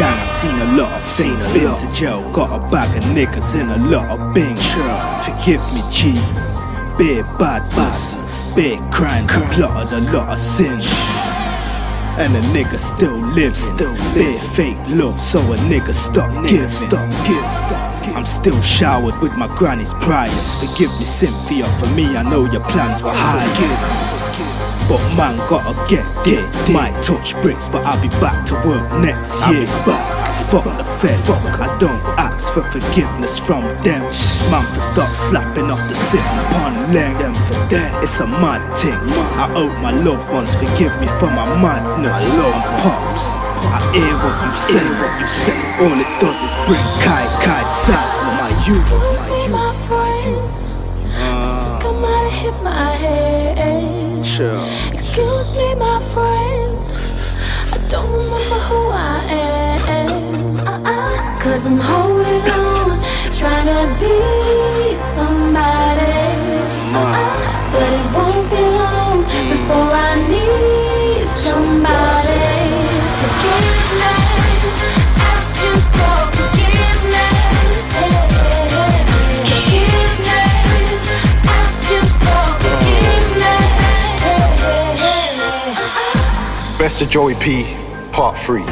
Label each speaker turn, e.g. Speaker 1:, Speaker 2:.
Speaker 1: gang, I seen a lot of things. Been to jail, got a bag of niggas in a lot of bings. Forgive me, G. Big bad bus, big crimes, plotted a lot of sins. And a nigga still living, still live fake love, so a nigga stop giving. Stop giving. I'm still showered with my granny's prayers. Forgive me, Cynthia, for me I know your plans were high. But man gotta get it. Might touch bricks, but I'll be back to work next year. Back. Fuck the fed, fuck, I don't ask for forgiveness from them. Man for start slapping off the sitting upon leg them for that. It's a mad thing. I hope my loved ones forgive me for my madness. I love pops. I hear what you say, what you say. All it does is bring Kai Kai sad. My you,
Speaker 2: Excuse
Speaker 1: my
Speaker 2: me,
Speaker 1: you.
Speaker 2: my friend. I think I might have hit my head. Excuse me, my friend. I don't remember who I am. Uh-uh. Cause I'm holding
Speaker 3: Best of Joey P, part three.